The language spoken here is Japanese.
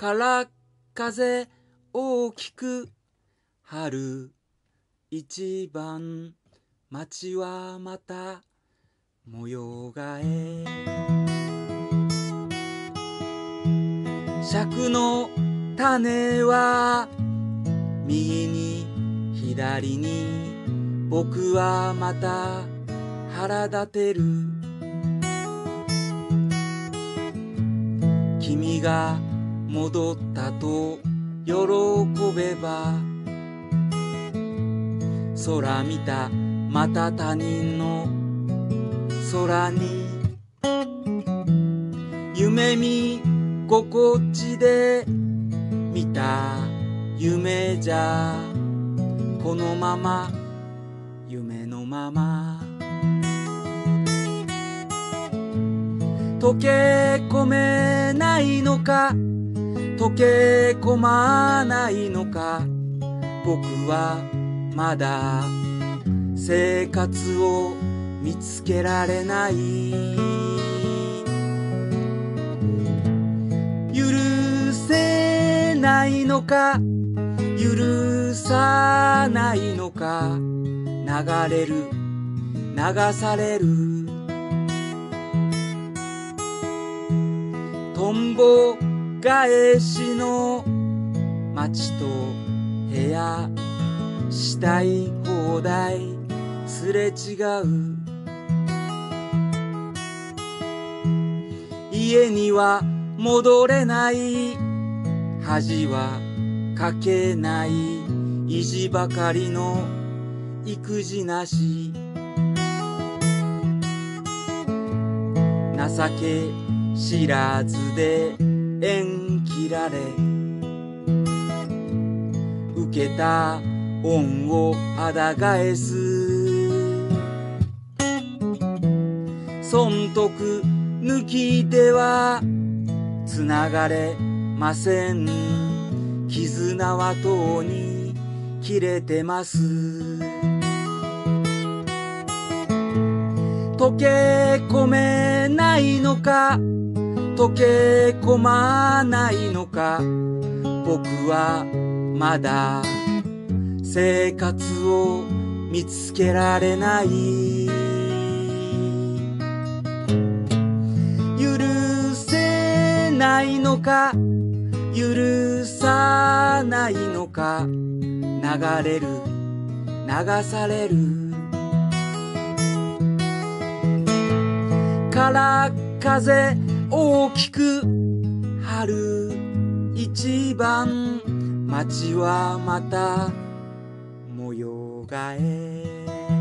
から風大きく春一番街はまた模様替え。尺の種は右に左に。僕はまた腹立てる。君が戻ったと喜べば空見たまた他人の空に夢見心地で見た夢じゃこのまま夢のまま。溶け込めないのか溶け込まないのか。僕はまだ生活を見つけられない。許せないのか。許さないのか。流れる。流される。とんぼ返しの街と部屋したい放題すれ違う。家には戻れない恥はかけない。意地ばかりの育児なし。情け知らずで縁切られ受けた恩をあだ返す。損得抜きではつながれません。絆はとうに切れてます。溶け込めないのか溶け込まないのか？僕はまだ生活を見つけられない。許せないのか？許さないのか？流れる流される。から風大きく春一番街はまた模様替え。